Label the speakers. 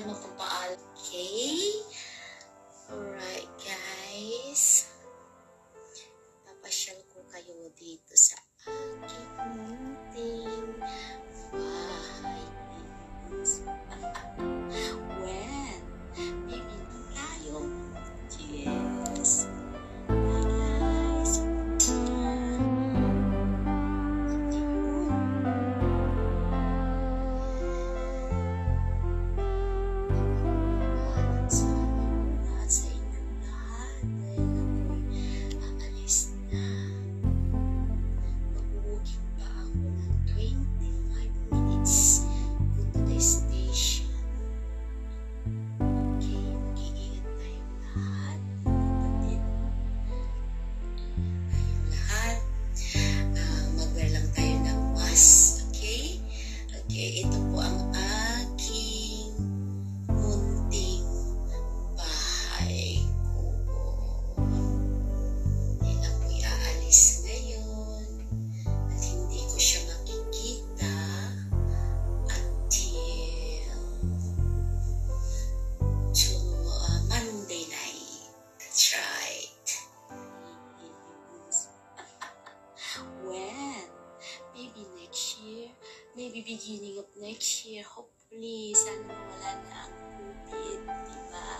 Speaker 1: or magpapaalam. Okay? be beginning of next year. Hopefully, sana mawala na ang COVID, di ba?